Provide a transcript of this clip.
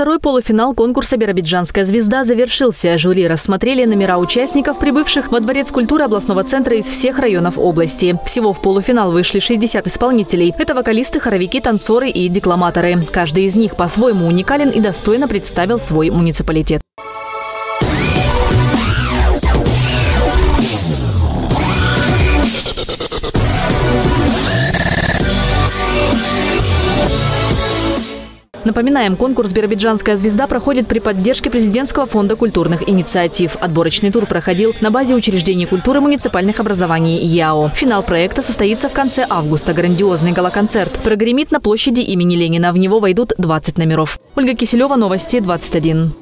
Второй полуфинал конкурса «Биробиджанская звезда» завершился. Жюри рассмотрели номера участников, прибывших во Дворец культуры областного центра из всех районов области. Всего в полуфинал вышли 60 исполнителей. Это вокалисты, хоровики, танцоры и декламаторы. Каждый из них по-своему уникален и достойно представил свой муниципалитет. Напоминаем, конкурс «Биробиджанская звезда» проходит при поддержке Президентского фонда культурных инициатив. Отборочный тур проходил на базе учреждений культуры муниципальных образований ЯО. Финал проекта состоится в конце августа. Грандиозный галоконцерт прогремит на площади имени Ленина. В него войдут 20 номеров. Ольга Киселева, Новости, 21.